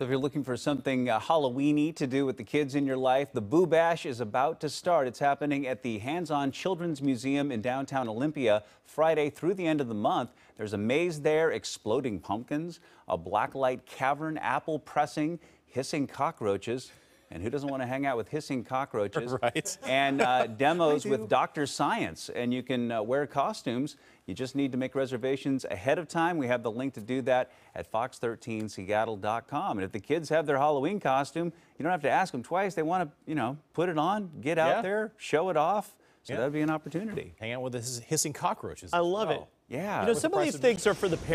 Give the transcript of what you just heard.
If you're looking for something uh, Halloweeny to do with the kids in your life, the Boo Bash is about to start. It's happening at the Hands On Children's Museum in downtown Olympia Friday through the end of the month. There's a maze there, exploding pumpkins, a blacklight cavern, apple pressing, hissing cockroaches. And who doesn't want to hang out with hissing cockroaches? Right. And uh, demos with Dr. Science. And you can uh, wear costumes. You just need to make reservations ahead of time. We have the link to do that at fox13seattle.com. And if the kids have their Halloween costume, you don't have to ask them twice. They want to, you know, put it on, get out Yeah. there, show it off. So Yeah. that'd be an opportunity. Hang out with the hiss- hissing cockroaches. I love Oh. it. Yeah. You know, some of these things are for the parents.